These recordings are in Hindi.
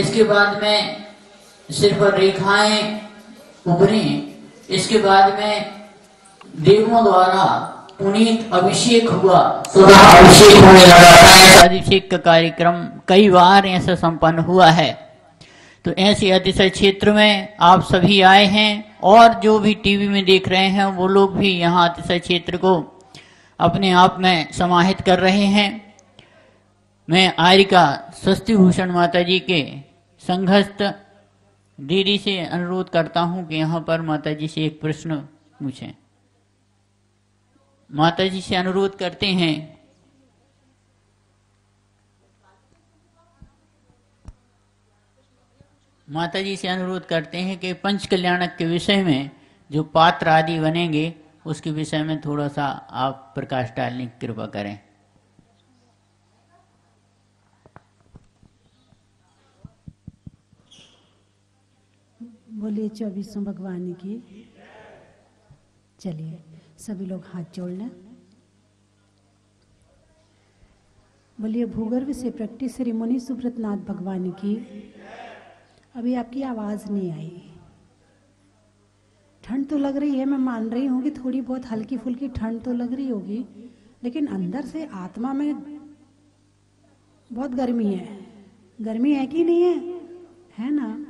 इसके बाद में सिर पर रेखाएँ उभरी इसके बाद में देवों द्वारा पुनीत अभिषेक हुआ। सुधा अभिषेक होने लगा। था अभिषेक का कार्यक्रम कई बार ऐसा संपन्न हुआ है। तो ऐसे अतिशय क्षेत्र में आप सभी आए हैं और जो भी टीवी में देख रहे हैं वो लोग भी यहाँ अतिशय क्षेत्र को अपने आप में समाहित कर रहे हैं। मैं आर्यका स्वस्ति भूषण माता जी के संघस्थ दीदी से अनुरोध करता हूँ कि यहाँ पर माता जी से एक प्रश्न पूछें। माता जी से अनुरोध करते हैं माता जी से अनुरोध करते हैं कि पंच कल्याणक के विषय में जो पात्र आदि बनेंगे, उसके विषय में थोड़ा सा आप प्रकाश डालने की कृपा करें। बोलिए, चौबीसों भगवान की। चलिए, सभी लोग हाथ जोड़ लें। बोलिए, भूगर्भ से प्रैक्टिस श्री मुनि सुब्रत नाथ भगवान की। अभी आपकी आवाज़ नहीं आई। ठंड तो लग रही है, मैं मान रही हूँ कि थोड़ी बहुत हल्की फुल्की ठंड तो लग रही होगी, लेकिन अंदर से आत्मा में बहुत गर्मी है। गर्मी है कि नहीं है? है ना?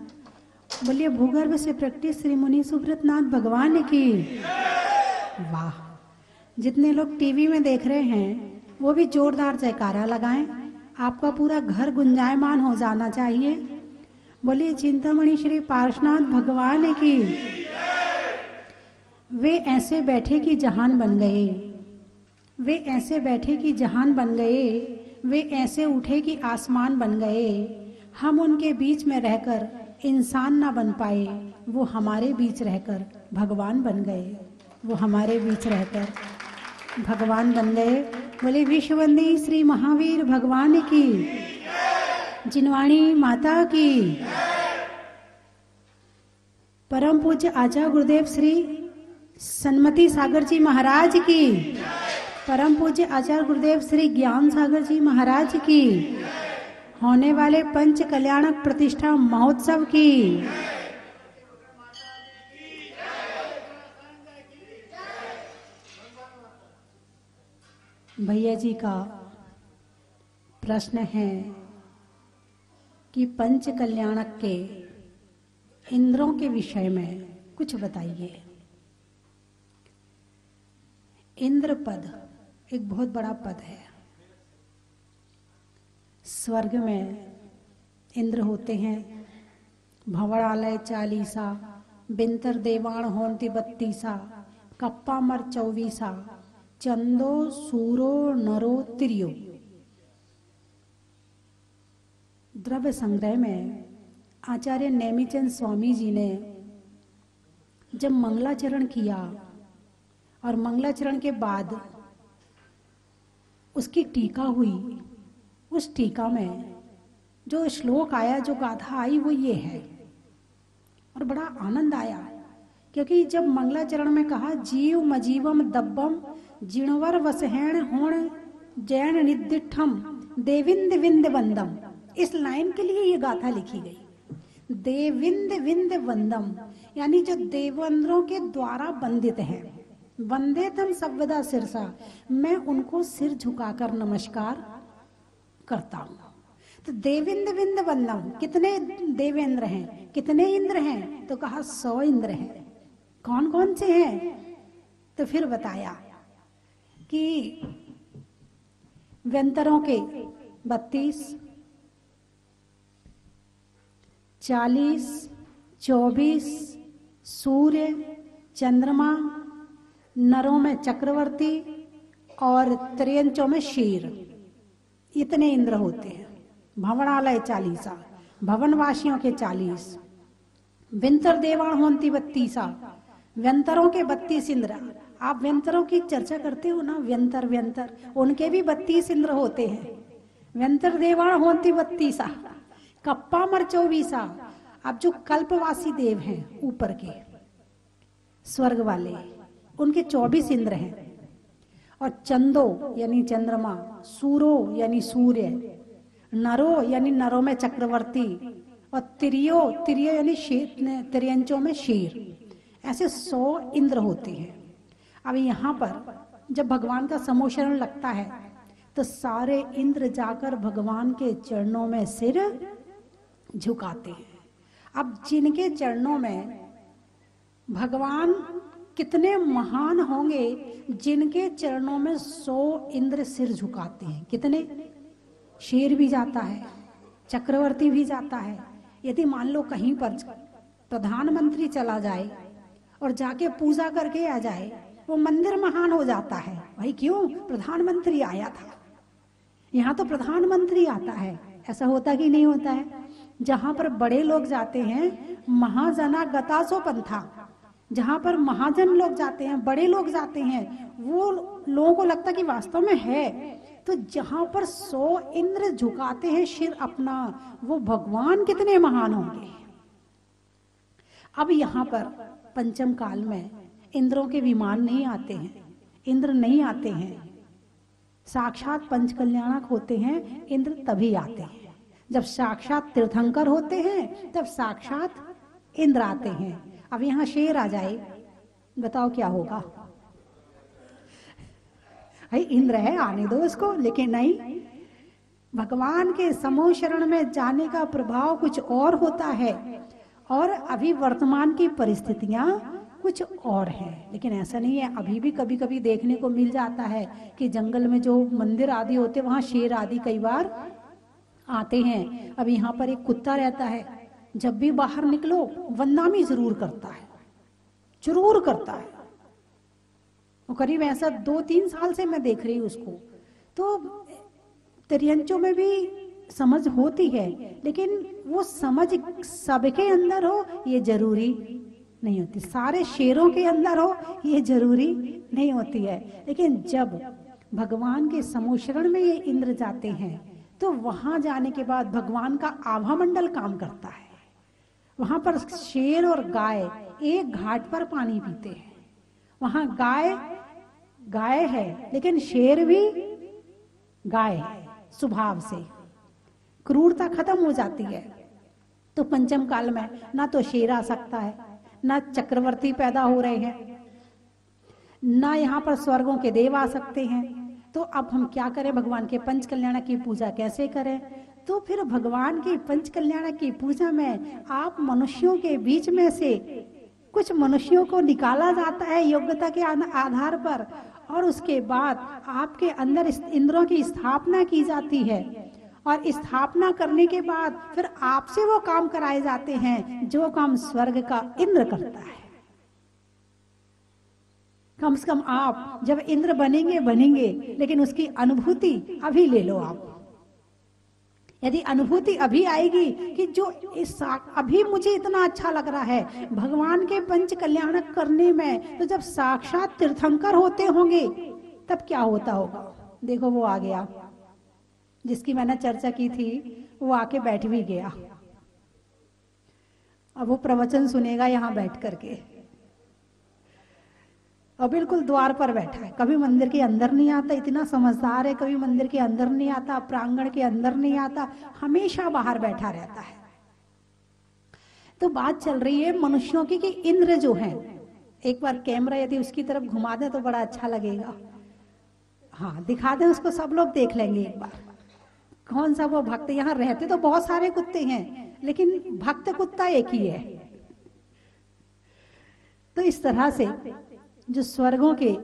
बोलिए, भूगर्भ से प्रैक्टिस श्री मुनि सुब्रत नाथ भगवान की। वाह। जितने लोग टीवी में देख रहे हैं, वो भी जोरदार जयकारा लगाएँ। आपका पूरा घर गुंजायमान हो जाना चाहिए। बोलिए, चिंतामणि श्री पार्शनाथ भगवान की। वे ऐसे बैठे कि जहान बन गए। वे ऐसे बैठे कि जहान बन गए। वे ऐसे उठे कि आसमान बन गए। हम उनके बीच में रहकर इंसान ना बन पाए, वो हमारे बीच रहकर भगवान बन गए। वो हमारे बीच रहकर भगवान बन गए। बोले, विश्ववंदी श्री महावीर, भगवान की। जिनवाणी माता की। परम पूज्य आचार्य गुरुदेव श्री सन्मति सागर जी महाराज की। परम पूज्य आचार्य गुरुदेव श्री ज्ञान सागर जी महाराज की। होने वाले पंच कल्याणक प्रतिष्ठा महोत्सव की। भैया जी का प्रश्न है कि पंच कल्याणक के इंद्रों के विषय में कुछ बताइए। इंद्र पद एक बहुत बड़ा पद है। स्वर्ग में इंद्र होते हैं। भवड़ालय चालीसा, बिंतर देवाण होंति बत्तीसा, कप्पा मर चौबीसा, चंदो सूरो नरो तिरियो। द्रव्य संग्रह में आचार्य नेमीचंद स्वामी जी ने जब मंगलाचरण किया और मंगलाचरण के बाद उसकी टीका हुई उस टीका में जो श्लोक आया, जो गाथा आई, वो ये है। और बड़ा आनंद आया, क्योंकि जब मंगलाचरण में कहा, जीव मजीवम दब्बम, जिणवर वसहैण होण, जैन निदिठम देविंद विंद वंदम। इस लाइन के लिए ये गाथा लिखी गई। देविंद विंद वंदम, यानी जो देवेंद्रों के द्वारा वंदित हैं। वंदे तम सव्यदा सिरसा, मैं उनको सिर झुकाकर नमस्कार करता हूँ। तो देविंद विंद वंदम कितने देवेंद्र हैं, कितने इंद्र हैं? तो कहा, सौ इंद्र हैं। कौन कौन से हैं? तो फिर बताया कि व्यंतरों के बत्तीस, चालीस, चौबीस, सूर्य, चंद्रमा, नरों में चक्रवर्ती और त्रियंचों में शीर। इतने इंद्र होते हैं। भवनालय चालीसा, भवनवासियों के चालीस विंतर देवाण होंती बत्तीसा, व्यंतरों के बत्तीस इंद्र। आप व्यंतरों की चर्चा करते हो ना? व्यंतर व्यंतर, उनके भी बत्तीस इंद्र होते हैं। व्यंतर देवाण होती बत्तीसा कप्पा मर चौबीसा। अब जो कल्पवासी देव हैं, ऊपर के, स्वर्ग वाले, उनके चौबीस इंद्र हैं। और चंदो यानी चंद्रमा, सूरो यानी सूर्य, नरो यानी नरों में चक्रवर्ती और त्रियो त्रियो यानी शेर त्रियंचों में शेर। ऐसे सौ इंद्र होते हैं। अब यहाँ पर जब भगवान का समोशरण लगता है तो सारे इंद्र जाकर भगवान के चरणों में सिर झुकाते हैं। अब जिनके चरणों में भगवान कितने महान होंगे जिनके चरणों में सौ इंद्र सिर झुकाते हैं। कितने? शेर भी जाता है, चक्रवर्ती भी जाता है। यदि मान लो कहीं पर प्रधानमंत्री चला जाए और जाके पूजा करके आ जाए, वो मंदिर महान हो जाता है। भाई क्यों? प्रधानमंत्री आया था। यहाँ तो प्रधानमंत्री आता है। ऐसा होता कि नहीं होता है? जहाँ पर बड़े लोग जाते हैं महाजना गतासो पंथा जहाँ पर महाजन लोग जाते हैं, बड़े लोग जाते हैं, वो लोगों को लगता कि वास्तव में है। तो जहाँ पर सौ इंद्र झुकाते हैं शिर अपना, वो भगवान कितने महान होंगे। अब यहाँ पर पंचम काल में इंद्रों के विमान नहीं आते हैं, इंद्र नहीं आते हैं। साक्षात पंच कल्याणक होते हैं, इंद्र तभी आते हैं। जब साक्षात तीर्थंकर होते हैं, तब साक्षात इंद्र आते हैं। अब यहाँ शेर आ जाए, बताओ क्या होगा? भाई, इंद्र है, आने दो उसको लेकिन नहीं, भगवान के समूह शरण में जाने का प्रभाव कुछ और होता है, और अभी वर्तमान की परिस्थितियाँ कुछ और है। लेकिन ऐसा नहीं है, अभी भी कभी कभी देखने को मिल जाता है कि जंगल में जो मंदिर आदि होते वहाँ शेर आदि कई बार आते हैं। अब यहाँ पर एक कुत्ता रहता है जब भी बाहर निकलो वंदामी ज़रूर करता है। ज़रूर करता है। वो करीब ऐसा दो तीन साल से मैं देख रही हूँ उसको। तो त्रियंचों में भी समझ होती है, लेकिन वो समझ सबके अंदर हो, ये ज़रूरी नहीं होती। सारे शेरों के अंदर हो, ये ज़रूरी नहीं होती है। लेकिन जब भगवान के समोशरण में ये इंद्र जाते हैं तो वहाँ जाने के बाद भगवान का आभा मंडल काम करता है। वहाँ पर शेर और गाय एक घाट पर पानी पीते हैं। वहाँ गाय गाय है, लेकिन शेर भी गाय स्वभाव से। क्रूरता खत्म हो जाती है। तो पंचम काल में ना तो शेर आ सकता है, ना चक्रवर्ती पैदा हो रहे हैं, ना यहाँ पर स्वर्गों के देव आ सकते हैं। तो अब हम क्या करें? भगवान के पंच कल्याण की पूजा कैसे करें? तो फिर भगवान की पंच कल्याण की पूजा में आप मनुष्यों के बीच में से कुछ मनुष्यों को निकाला जाता है योग्यता के आधार पर, और उसके बाद आपके अंदर इंद्रों की स्थापना की जाती है। और स्थापना करने के बाद फिर आपसे वो काम कराए जाते हैं, जो काम स्वर्ग का इंद्र करता है। कम से कम आप जब इंद्र बनेंगे बनेंगे, लेकिन उसकी अनुभूति अभी ले लो आप। यदि अनुभूति अभी आएगी कि जो इस अभी मुझे इतना अच्छा लग रहा है, भगवान के पंच कल्याण करने में तो जब साक्षात तीर्थंकर होते होंगे, तब क्या होता होगा? देखो वो आ गया। जिसकी मैंने चर्चा की थी, वो आके बैठ भी गया। अब वो प्रवचन सुनेगा यहाँ बैठ करके। और बिल्कुल द्वार पर बैठा है। कभी मंदिर के अंदर नहीं आता, इतना समझदार है, कभी मंदिर के अंदर नहीं आता, प्रांगण के अंदर नहीं आता, हमेशा बाहर बैठा रहता है। तो बात चल रही है मनुष्यों की कि इंद्र जो है, एक बार कैमरा यदि उसकी तरफ़ घुमा दे तो बड़ा अच्छा लगेगा। हाँ दिखा दे उसको, सब लोग देख लेंगे एक बार। कौन सा वो भक्त? यहाँ रहते तो बहुत सारे कुत्ते हैं, लेकिन भक्त कुत्ता एक ही है। तो इस तरह से जो स्वर्गों के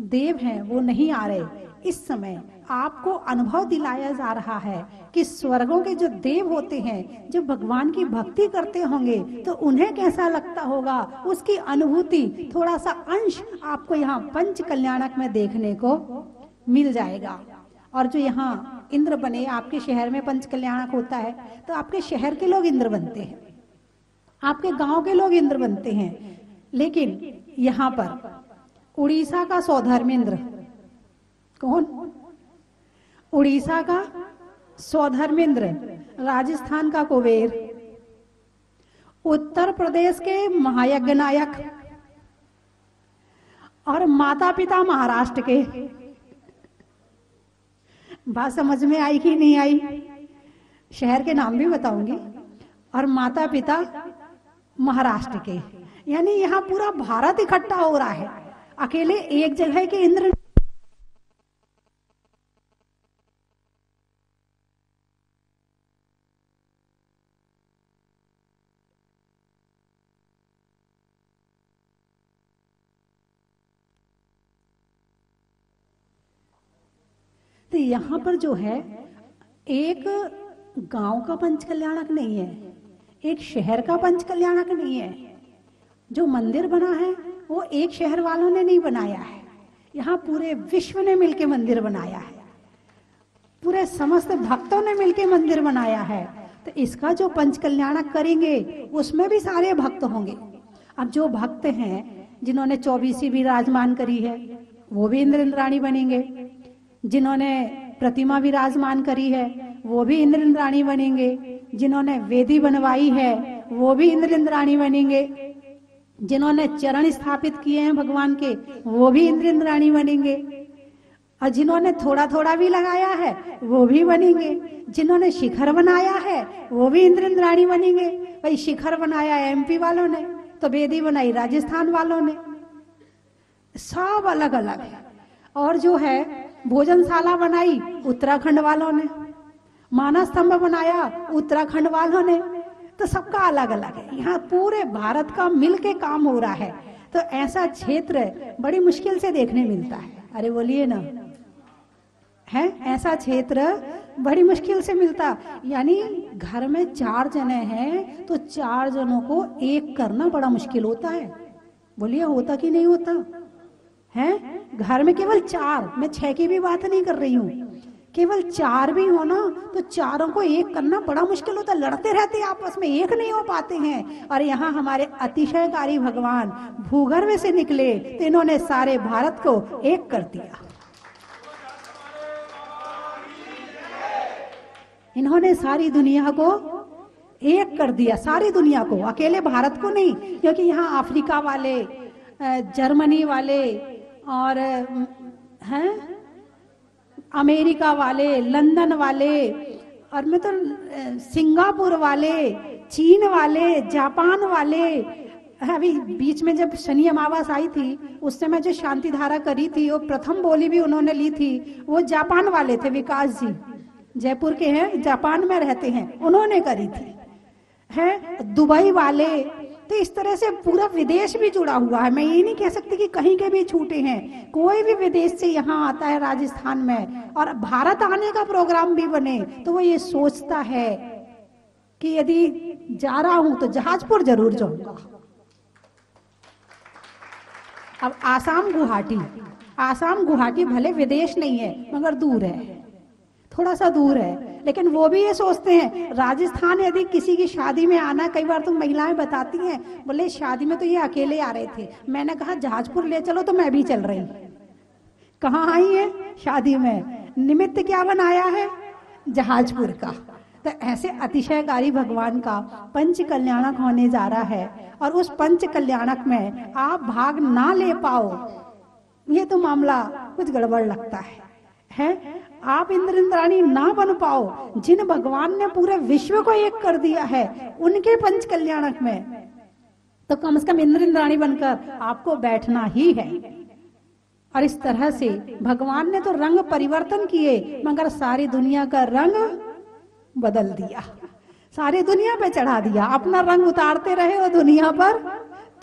देव हैं, वो नहीं आ रहे। इस समय आपको अनुभव दिलाया जा रहा है कि स्वर्गों के जो देव होते हैं, जो भगवान की भक्ति करते होंगे तो उन्हें कैसा लगता होगा? उसकी अनुभूति थोड़ा सा अंश आपको यहाँ पंच कल्याणक में देखने को मिल जाएगा। और जो यहाँ इंद्र बने, आपके शहर में पंच कल्याणक होता है तो आपके शहर के लोग इंद्र बनते हैं। आपके गाँव के लोग इंद्र बनते हैं। लेकिन यहाँ पर उड़ीसा का सौधर्मेंद्र कौन? उड़ीसा का सौधर्मेंद्र राजस्थान का कुबेर। उत्तर प्रदेश के महायज्ञ नायक और माता पिता महाराष्ट्र के। बात समझ में आई कि नहीं आई? शहर के नाम भी बताऊँगी। और माता पिता महाराष्ट्र के। यानी यहाँ पूरा भारत इकट्ठा हो रहा है। अकेले एक जगह के इंद्र तो यहाँ पर जो है, एक गाँव का पंच कल्याणक नहीं है, एक शहर का पंच कल्याणक नहीं है। जो मंदिर बना है वो एक शहर वालों ने नहीं बनाया है। यहाँ पूरे विश्व ने मिलके मंदिर बनाया है। पूरे समस्त भक्तों ने मिलके मंदिर बनाया है। तो इसका जो पंच कल्याणक करेंगे, उसमें भी सारे भक्त होंगे। अब जो भक्त हैं, जिन्होंने चौबीसी भी राजमान करी है, वो भी इंद्र इंद्राणी बनेंगे। जिन्होंने प्रतिमा विराजमान करी है, वो भी इंद्र इंद्राणी बनेंगे। जिन्होंने वेदी बनवाई है, वो भी इंद्र इंद्राणी बनेंगे। जिन्होंने चरण स्थापित किए हैं भगवान के, वो भी इंद्र इंद्राणी बनेंगे। और जिन्होंने थोड़ा थोड़ा भी लगाया है, वो भी बनेंगे। जिन्होंने शिखर बनाया है, वो भी इंद्र इंद्राणी बनेंगे। भाई, शिखर बनाया एमपी वालों ने तो बेदी बनाई राजस्थान वालों ने। सब अलग अलग है। और जो है, भोजनशाला बनाई उत्तराखंड वालों ने। मानस स्तंभ बनाया उत्तराखंड वालों ने। तो सबका अलग अलग है। यहाँ पूरे भारत का मिल के काम हो रहा है। तो ऐसा क्षेत्र बड़ी मुश्किल से देखने मिलता है। अरे बोलिए ना। है? ऐसा क्षेत्र बड़ी मुश्किल से मिलता। यानी घर में चार जने हैं तो चार जनों को एक करना बड़ा मुश्किल होता है। बोलिए, होता कि नहीं होता? है? घर में केवल चार। मैं छह की भी बात नहीं कर रही हूँ। केवल चार भी हो ना तो चारों को एक करना बड़ा मुश्किल होता। लड़ते रहते आपस में एक नहीं हो पाते हैं। और यहाँ हमारे अतिशयकारी भगवान भूगर्भ से निकले तो इन्होंने सारे भारत को एक कर दिया। इन्होंने सारी दुनिया को एक कर दिया, सारी दुनिया को, अकेले भारत को नहीं, क्योंकि यहाँ अफ्रीका वाले जर्मनी वाले और हैं? अमेरिका वाले, लंदन वाले, और मैं तो सिंगापुर वाले, चीन वाले, जापान वाले। अभी बीच में जब शनि अमावास आई थी, उस समय जो शांति धारा करी थी, वो प्रथम बोली भी उन्होंने ली थी, वो जापान वाले थे, विकास जी। जयपुर के हैं, जापान में रहते हैं, उन्होंने करी थी। है, दुबई वाले तो इस तरह से पूरा विदेश भी जुड़ा हुआ है। मैं ये नहीं कह सकती कि कहीं के भी छूटे हैं। कोई भी विदेश से यहाँ आता है राजस्थान में और भारत आने का प्रोग्राम भी बने तो वो ये सोचता है कि यदि जा रहा हूँ तो जहाजपुर ज़रूर जाऊँगा। अब आसाम गुवाहाटी। आसाम गुवाहाटी भले विदेश नहीं है, मगर दूर है। थोड़ा सा दूर है। लेकिन वो भी ये सोचते हैं, राजस्थान यदि किसी की शादी में आना, कई बार तो महिलाएँ बताती हैं, बोले, शादी में तो ये अकेले आ रहे थे। मैंने कहा, जहाजपुर ले चलो तो मैं भी चल रही। कहाँ आई है शादी में? निमित्त क्या बनाया है? जहाजपुर का। तो ऐसे अतिशयकारी भगवान का पंच कल्याणक होने जा रहा है और उस पंच कल्याणक में आप भाग ना ले पाओ। ये तो मामला कुछ गड़बड़ लगता है। है? आप इंद्र इंद्राणी ना बन पाओ। जिन भगवान ने पूरे विश्व को एक कर दिया है, उनके पंच कल्याणक में। तो कम से कम इंद्र इंद्राणी बनकर आपको बैठना ही है। और इस तरह से भगवान ने तो रंग परिवर्तन किए, मगर सारी दुनिया का रंग बदल दिया। सारी दुनिया पे चढ़ा दिया। अपना रंग उतारते रहे और दुनिया पर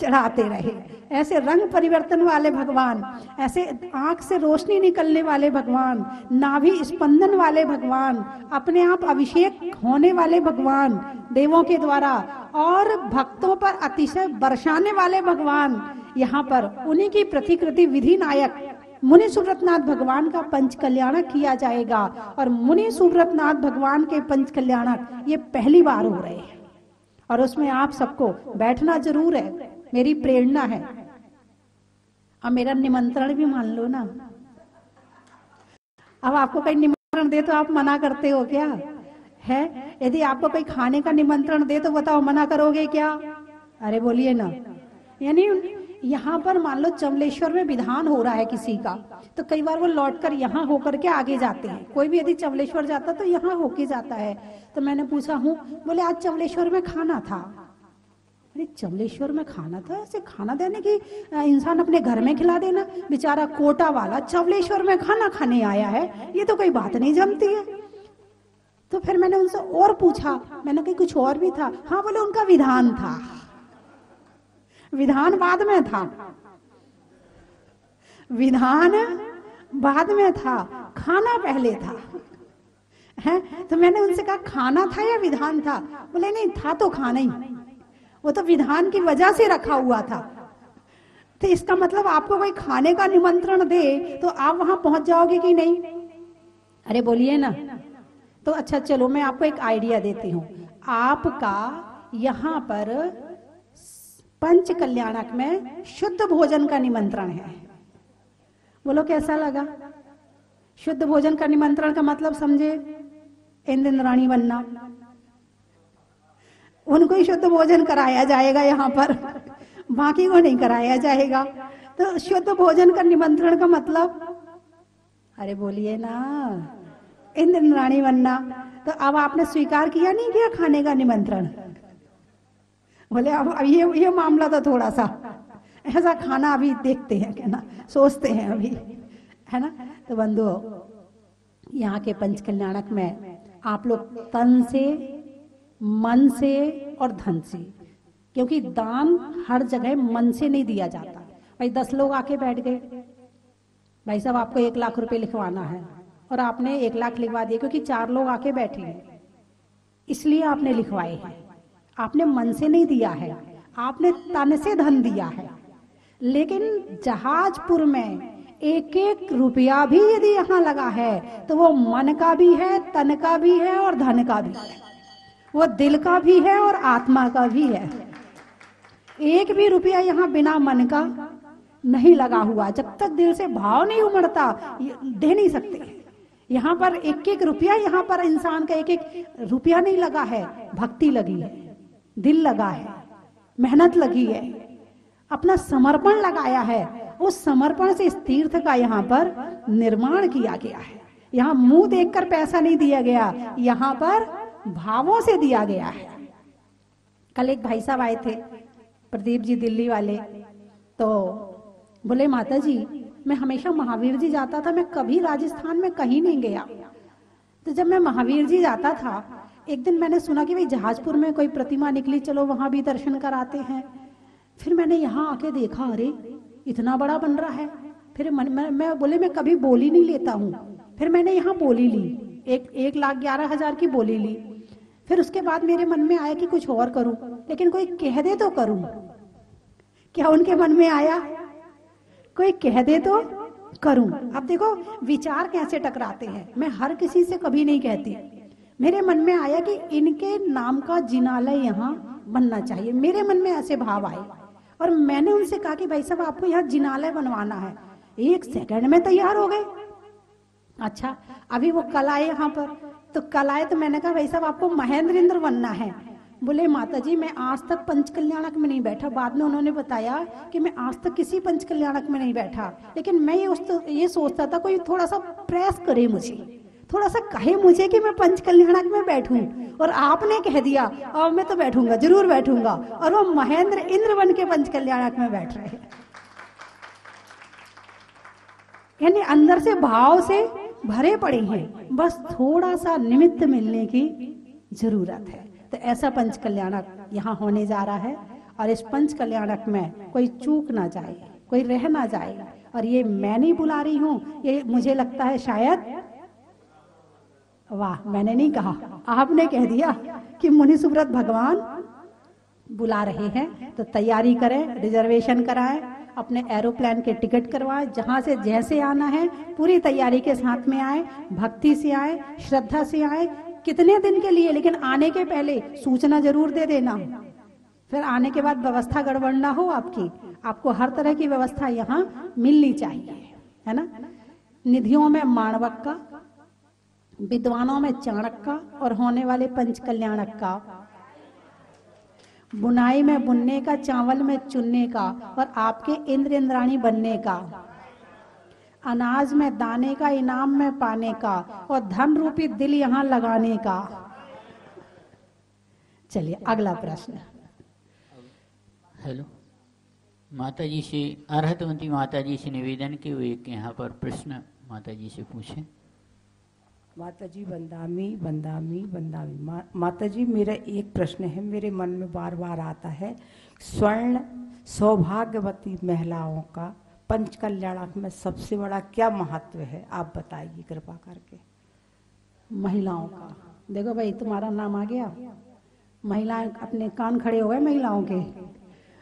चढ़ाते रहे। ऐसे रंग परिवर्तन वाले भगवान, ऐसे आँख से रोशनी निकलने वाले भगवान, नाभि स्पंदन वाले भगवान, अपने आप अभिषेक होने वाले भगवान, देवों के द्वारा और भक्तों पर अतिशय बरसाने वाले भगवान, यहाँ पर उन्हीं की प्रतिकृति विधि नायक मुनि सुब्रतनाथ भगवान का पंच कल्याणक किया जाएगा। और मुनि सुब्रतनाथ भगवान के पंच कल्याणक ये पहली बार हो रहे हैं। और उसमें आप सबको बैठना ज़रूर है। मेरी प्रेरणा है। अब मेरा निमंत्रण भी मान लो ना। अब आपको कहीं निमंत्रण दे तो आप मना करते हो क्या? है? यदि आपको कोई खाने का निमंत्रण दे तो बताओ, मना करोगे क्या? अरे बोलिए ना। यानी यहाँ पर मान लो चमलेश्वर में विधान हो रहा है किसी का तो कई बार वो लौट कर यहाँ होकर के आगे जाते हैं। कोई भी यदि चमलेश्वर जाता तो यहाँ होके जाता है। तो मैंने पूछा, हूँ? बोले, आज चमलेश्वर में खाना था। अरे चमलेश्वर में खाना था, ऐसे खाना देने की इंसान अपने घर में खिला देना। बेचारा कोटा वाला चमलेश्वर में खाना खाने आया है, ये तो कोई बात नहीं जमती है। तो फिर मैंने उनसे और पूछा, मैंने कही, कुछ और भी था? हाँ बोले, उनका विधान था। विधान बाद में था। विधान बाद में था, खाना पहले था। है? तो मैंने उनसे कहा, खाना था या विधान था? बोले, नहीं, था तो खाना ही। वो तो विधान की वजह से रखा हुआ था। तो इसका मतलब आपको कोई खाने का निमंत्रण दे तो आप वहाँ पहुँच जाओगे कि नहीं? अरे बोलिए ना। तो अच्छा चलो मैं आपको एक आइडिया देती हूँ। आपका यहाँ पर पंच कल्याणक में शुद्ध भोजन का निमंत्रण है। बोलो कैसा लगा? शुद्ध भोजन का निमंत्रण का मतलब समझे? इंद्र रानी बनना। उनको शुद्ध भोजन कराया जाएगा यहाँ पर। बाकी को नहीं कराया जाएगा। तो शुद्ध भोजन का निमंत्रण का मतलब? अरे बोलिए ना। इंद्र रानी बनना तो अब आपने स्वीकार किया नहीं किया खाने का निमंत्रण? बोले, अब ये ये मामला तो थोड़ा सा ऐसा खाना अभी देखते हैं, क्या ना, सोचते हैं अभी, है ना? तो बंधु, यहाँ के पंच कल्याणक में आप लोग तन से मन से और धन से। क्योंकि दान हर जगह मन से नहीं दिया जाता। भाई, दस लोग आके बैठ गए। भाई साहब, आपको एक लाख रुपए लिखवाना है और आपने एक लाख लिखवा दिया क्योंकि चार लोग आके बैठे हैं। इसलिए आपने लिखवाए हैं। आपने मन से नहीं दिया है। आपने तन से धन दिया है। लेकिन जहाजपुर में एक एक रुपया भी यदि यहाँ लगा है तो वो मन का भी है, तन का भी है और धन का भी है। वो दिल का भी है और आत्मा का भी है। एक भी रुपया यहाँ बिना मन का नहीं लगा हुआ। जब तक दिल से भाव नहीं उमड़ता दे नहीं सकते। यहाँ पर एक एक रुपया, यहाँ पर इंसान का एक एक रुपया नहीं लगा है। भक्ति लगी है, दिल लगा है, मेहनत लगी है। अपना समर्पण लगाया है। उस समर्पण से इस तीर्थ का यहाँ पर निर्माण किया गया है। यहाँ मुँह देखकर पैसा नहीं दिया गया। यहाँ पर भावों से दिया गया है। कल एक भाई साहब आए थे प्रदीप जी दिल्ली वाले। तो बोले माता जी मैं हमेशा महावीर जी जाता था मैं कभी राजस्थान में कहीं नहीं गया। तो जब मैं महावीर जी जाता था एक दिन मैंने सुना कि भाई जहाजपुर में कोई प्रतिमा निकली चलो वहाँ भी दर्शन कराते हैं। फिर मैंने यहाँ आके देखा अरे इतना बड़ा बन रहा है। फिर मन मैं, मैं बोले मैं कभी बोली नहीं लेता हूँ। फिर मैंने यहाँ बोली ली एक एक लाख ग्यारह हज़ार की बोली ली। फिर उसके बाद मेरे मन में आया कि कुछ और करूँ, लेकिन कोई कह दे तो करूँ। क्या उनके मन में आया? कोई कह दे तो करूँ। अब देखो, विचार कैसे टकराते हैं? मैं हर किसी से कभी नहीं कहती। मेरे मन में आया कि इनके नाम का जिनालय यहाँ बनना चाहिए। मेरे मन में ऐसे भाव आए। और मैंने उनसे कहा कि भाई साहब, आपको यहाँ जिनालय बनवाना है। एक सेकंड में तैयार हो गए। अच्छा अभी वो कल आए यहाँ पर। तो कल आए तो मैंने कहा भाई साहब आपको महेंद्र इंद्र बनना है। बोले माता जी मैं आज तक पंच कल्याणक में नहीं बैठा। बाद में उन्होंने बताया कि मैं आज तक किसी पंच कल्याणक में नहीं बैठा। लेकिन मैं ये उस तो, ये सोचता था कोई थोड़ा सा प्रेस करे मुझे। थोड़ा सा कहे मुझे कि मैं पंच कल्याणक में बैठूं। और आपने कह दिया अब मैं तो बैठूँगा ज़रूर बैठूँगा। और वो महेंद्र इंद्र बन के पंच कल्याणक में बैठ रहे यानी अंदर से भाव से भरे पड़े हैं। बस थोड़ा सा निमित्त मिलने की ज़रूरत है। तो ऐसा पंच कल्याणक यहाँ होने जा रहा है और इस पंच कल्याणक में कोई चूक ना जाए, कोई रह ना जाए। और ये मैं नहीं बुला रही हूँ, ये मुझे लगता है शायद वाह, मैंने नहीं कहा। आपने कह दिया कि मुनि सुब्रत भगवान बुला रहे हैं। तो तैयारी करें, रिजर्वेशन कराएँ। अपने एरोप्लेन के टिकट करवाएँ जहाँ से जैसे आना है, पूरी तैयारी के साथ में आए, भक्ति से आए, श्रद्धा से आए, कितने दिन के लिए? लेकिन आने के पहले सूचना ज़रूर दे देना। फिर आने के बाद व्यवस्था गड़बड़ ना हो आपकी। आपको हर तरह की व्यवस्था यहाँ मिलनी चाहिए, है ना? निधियों में माणवक का विद्वानों में चाणक का और होने वाले पंच कल्याणक का बुनाई में बुनने का, चावल में चुनने का और आपके इंद्र इंद्राणी बनने का। अनाज में दाने का, इनाम में पाने का और धन रूपी दिल यहाँ लगाने का। चलिए, अगला प्रश्न। हेलो। माता जी से, अर्हतवंती माता जी से निवेदन के हुए यहाँ पर प्रश्न माता जी से पूछें। माता जी बंदामी बंदामी बंदामी। मा, माता जी मेरा एक प्रश्न है मेरे मन में बार बार आता है। स्वर्ण सौभाग्यवती महिलाओं का पंच कल्याणक में सबसे बड़ा क्या महत्व है? आप बताइए कृपा करके। महिलाओं का। देखो भाई तुम्हारा नाम आ गया। महिलाएँ अपने कान खड़े हो गए महिलाओं के।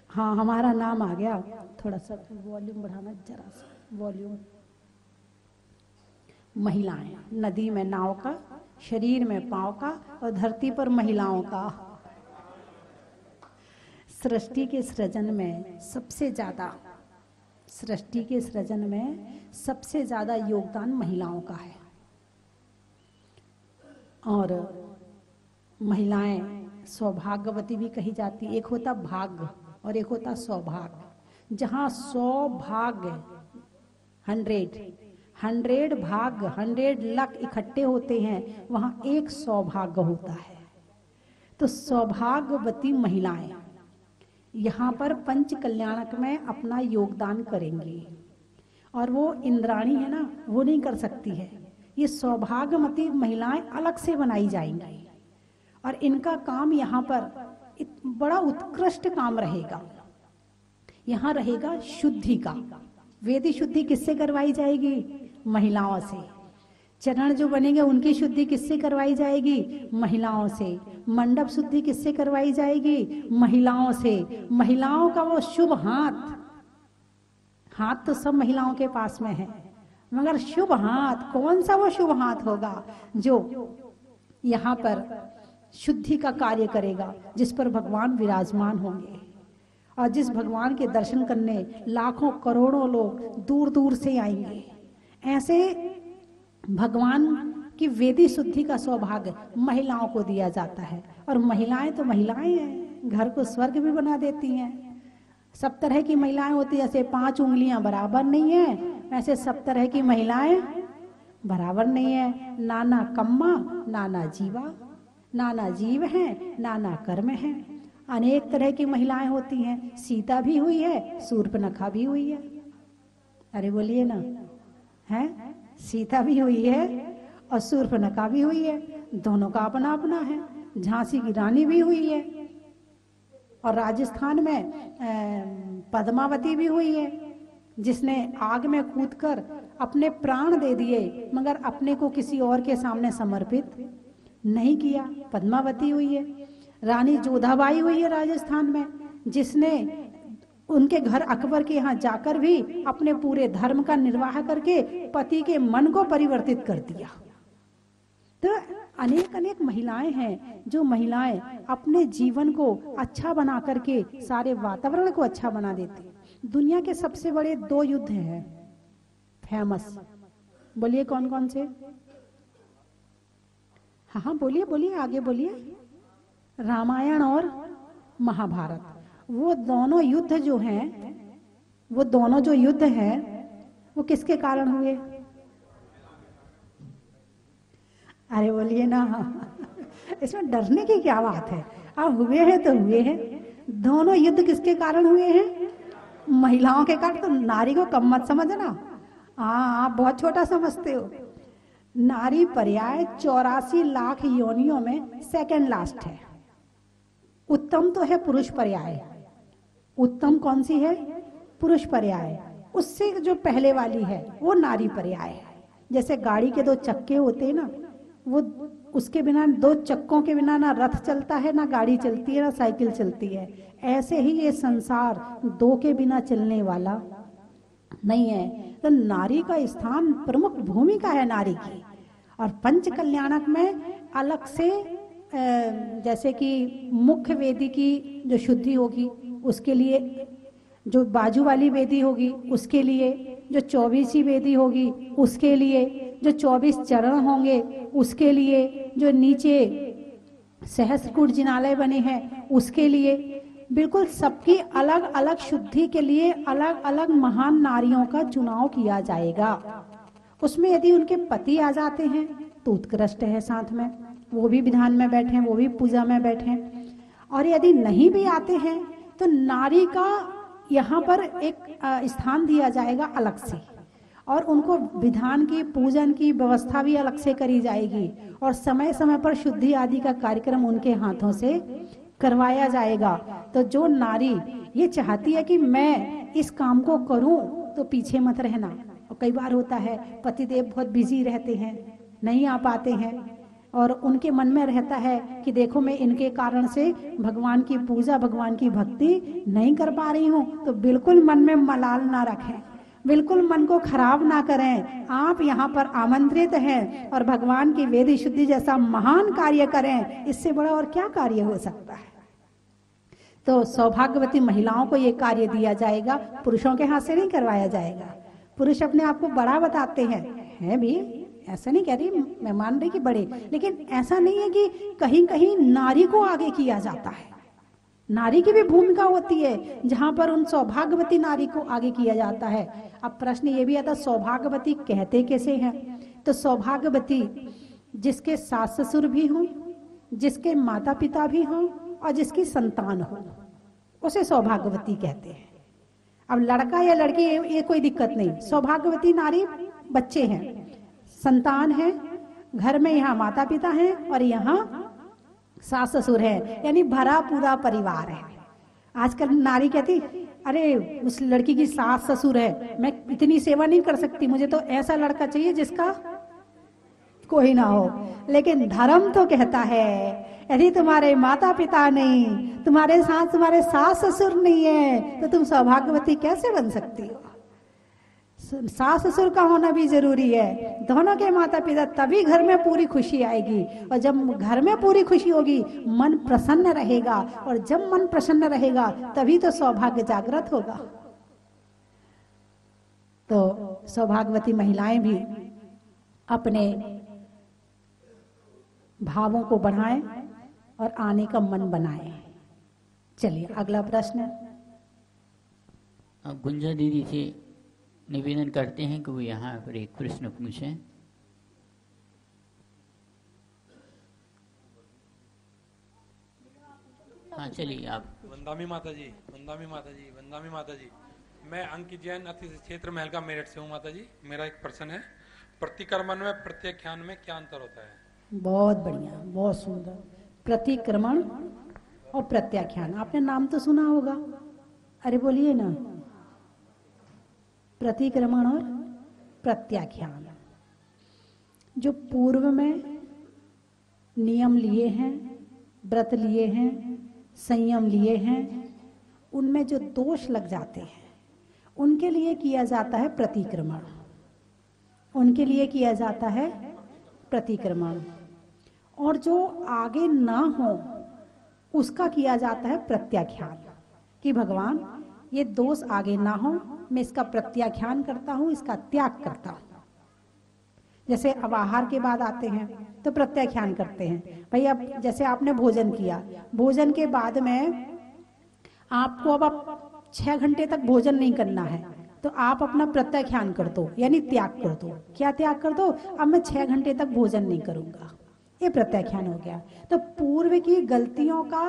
हाँ हमारा नाम आ गया। थोड़ा सा वॉल्यूम बढ़ाना जरा सा वॉल्यूम महिलाएँ, नदी में नाव का, शरीर में पाँव का और धरती पर महिलाओं का। सृष्टि के सृजन में सबसे ज़्यादा, सृष्टि के सृजन में सबसे ज़्यादा योगदान महिलाओं का है। और महिलाएँ सौभाग्यवती भी कही जाती एक होता भाग्य और एक होता सौभाग्य। जहाँ सौभाग्य हंड्रेड हंड्रेड भाग, हंड्रेड लक इकट्ठे होते हैं, वहाँ एक सौभाग्य होता है। तो सौभाग्यवती महिलाएँ, यहाँ पर पंच कल्याणक में अपना योगदान करेंगी। और वो इंद्राणी है ना, वो नहीं कर सकती है। ये सौभाग्यवती महिलाएँ अलग से बनाई जाएँगी। और इनका काम यहाँ पर बड़ा उत्कृष्ट काम रहेगा। यहाँ रहेगा शुद्धि का। वेदी शुद्धि किससे करवाई जाएगी? महिलाओं से। चरण जो बनेंगे, उनकी शुद्धि किससे करवाई जाएगी? महिलाओं से। मंडप शुद्धि किससे करवाई जाएगी? महिलाओं से। महिलाओं का वो शुभ हाथ। हाथ तो सब महिलाओं के पास में है। मगर शुभ हाथ, कौन सा वो शुभ हाथ होगा जो यहाँ पर शुद्धि का कार्य करेगा, जिस पर भगवान विराजमान होंगे? और जिस भगवान के दर्शन करने लाखों करोड़ों लोग दूर दूर से आएँगे। ऐसे भगवान की वेदी शुद्धि का सौभाग्य महिलाओं को दिया जाता है। और महिलाएँ तो महिलाएँ हैं, घर को स्वर्ग भी बना देती हैं। सब तरह की महिलाएँ होती जैसे पाँच उंगलियाँ बराबर नहीं है वैसे सब तरह की महिलाएँ बराबर नहीं है। नाना कम्मा, नाना जीवा, नाना जीव है, नाना कर्म है। अनेक तरह की महिलाएँ होती हैं, सीता भी हुई है, सूर्पनखा भी हुई है। अरे बोलिए ना है? सीता भी हुई है और सूर्पनखा भी हुई है। दोनों का अपना अपना है। झांसी की रानी भी हुई है। और राजस्थान में पद्मावती भी हुई है। जिसने आग में कूदकर अपने प्राण दे दिए, मगर अपने को किसी और के सामने समर्पित नहीं किया। पद्मावती हुई है। रानी जोधाबाई हुई है राजस्थान में, जिसने उनके घर अकबर के यहाँ जाकर भी अपने पूरे धर्म का निर्वाह करके पति के मन को परिवर्तित कर दिया। तो अनेक अनेक महिलाएँ हैं जो महिलाएँ अपने जीवन को अच्छा बना करके सारे वातावरण को अच्छा बना देती दुनिया के सबसे बड़े दो युद्ध हैं। फ़ेमस। बोलिए कौन कौन से? हाँ हाँ बोलिए बोलिए, आगे बोलिए। रामायण और महाभारत। वो दोनों युद्ध जो हैं, वो दोनों जो युद्ध हैं, वो किसके कारण हुए? अरे बोलिए ना, इसमें डरने की क्या बात है? अब हुए हैं तो हुए हैं। दोनों युद्ध किसके कारण हुए हैं? महिलाओं के कारण तो नारी को कम मत समझना। हाँ आप बहुत छोटा समझते हो। नारी पर्याय चौरासी लाख योनियों में सेकंड लास्ट है। उत्तम तो है पुरुष पर्याय। उत्तम कौन सी है? पुरुष पर्याय। उससे जो पहले वाली है, वो नारी पर्याय है। जैसे गाड़ी के दो चक्के होते हैं ना, वो उसके बिना, दो चक्कों के बिना ना रथ चलता है, ना गाड़ी चलती है, ना साइकिल चलती है। ऐसे ही ये संसार दो के बिना चलने वाला नहीं है। तो नारी का स्थान प्रमुख भूमिका है नारी की। और पंच कल्याणक में अलग से जैसे कि मुख्य वेदी की जो शुद्धि होगी उसके लिए जो बाजू वाली वेदी होगी, उसके लिए, जो चौबीसी वेदी होगी, उसके लिए, जो चौबीस चरण होंगे, उसके लिए, जो नीचे सहस्रकूट जिनालय बने हैं, उसके लिए, बिल्कुल सबकी अलग अलग शुद्धि के लिए अलग अलग महान नारियों का चुनाव किया जाएगा। उसमें यदि उनके पति आ जाते हैं तो उत्कृष्ट है साथ में। वो भी विधान में बैठे वो भी पूजा में बैठे और यदि नहीं भी आते हैं तो नारी का यहाँ पर एक स्थान दिया जाएगा अलग से। और उनको विधान की, पूजन की व्यवस्था भी अलग से करी जाएगी। और समय समय पर शुद्धि आदि का कार्यक्रम उनके हाथों से करवाया जाएगा। तो जो नारी ये चाहती है कि मैं इस काम को करूँ तो पीछे मत रहना। और कई बार होता है, पतिदेव बहुत बिज़ी रहते हैं, नहीं आ पाते हैं। और उनके मन में रहता है कि देखो मैं इनके कारण से भगवान की पूजा, भगवान की भक्ति नहीं कर पा रही हूँ। तो बिल्कुल मन में मलाल ना रखें। बिल्कुल मन को खराब ना करें। आप यहाँ पर आमंत्रित हैं और भगवान की वेद शुद्धि जैसा महान कार्य करें, इससे बड़ा और क्या कार्य हो सकता है? तो सौभाग्यवती महिलाओं को ये कार्य दिया जाएगा, पुरुषों के हाथ से नहीं करवाया जाएगा। पुरुष अपने आप को बड़ा बताते हैं। है भी? ऐसा नहीं कह रही मैं मान रही कि बड़े। लेकिन ऐसा नहीं है कि कहीं कहीं नारी को आगे किया जाता है। नारी की भी भूमिका होती है, जहाँ पर उन सौभाग्यवती नारी को आगे किया जाता है। अब प्रश्न ये भी आता सौभाग्यवती कहते कैसे हैं? तो सौभाग्यवती जिसके सास ससुर भी हों, जिसके माता पिता भी हों, और जिसकी संतान हो, उसे सौभाग्यवती कहते हैं। अब लड़का या लड़की ये कोई दिक्कत नहीं। सौभाग्यवती नारी बच्चे हैं। संतान है, घर में यहाँ माता पिता हैं और यहाँ सास ससुर है, यानी भरा पूरा परिवार है। आजकल नारी कहती, अरे, उस लड़की की सास ससुर है, मैं इतनी सेवा नहीं कर सकती, मुझे तो ऐसा लड़का चाहिए जिसका कोई ना हो। लेकिन धर्म तो कहता है, यदि तुम्हारे माता पिता नहीं, तुम्हारे साथ तुम्हारे सास ससुर नहीं है तो तुम सौभाग्यवती कैसे बन सकती हो? सास ससुर का होना भी ज़रूरी है। दोनों के माता पिता तभी घर में पूरी खुशी आएगी और जब घर में पूरी खुशी होगी, मन प्रसन्न रहेगा और जब मन प्रसन्न रहेगा, तभी तो सौभाग्य जागृत होगा। तो सौभाग्यवती महिलाएँ भी अपने भावों को बढ़ाएँ और आने का मन बनाएँ। चलिए, अगला प्रश्न। गुंजा दीदी से निवेदन करते हैं कि वो यहाँ पर एक प्रश्न पूछें। हाँ चलिए आप। वंदामी माता जी वंदामी माता जी वंदामी माता जी मैं अंकित जैन अतिथि क्षेत्र महल का मेरठ से हूँ माता जी मेरा एक प्रश्न है प्रतिक्रमण में प्रत्याख्यान में क्या अंतर होता है? बहुत बढ़िया बहुत सुंदर। प्रतिक्रमण और प्रत्याख्यान। आपने नाम तो सुना होगा। अरे बोलिए ना। प्रतिक्रमण और प्रत्याख्यान। जो पूर्व में नियम लिए हैं, व्रत लिए हैं, संयम लिए हैं, उनमें जो दोष लग जाते हैं, उनके लिए किया जाता है प्रतिक्रमण। उनके लिए किया जाता है प्रतिक्रमण। और जो आगे ना हो, उसका किया जाता है प्रत्याख्यान कि भगवान ये दोष आगे ना हो, मैं इसका प्रत्याख्यान करता हूँ, इसका त्याग करता हूँ। जैसे अब आहार के बाद आते हैं तो प्रत्याख्यान करते हैं। भाई, अब जैसे आपने भोजन किया, भोजन के बाद में आपको अब आप छह घंटे तक भोजन नहीं करना है तो आप अपना प्रत्याख्यान कर दो, यानी त्याग कर दो। क्या त्याग कर दो? अब मैं छह घंटे तक भोजन नहीं करूँगा। ये प्रत्याख्यान हो गया। तो पूर्व की गलतियों का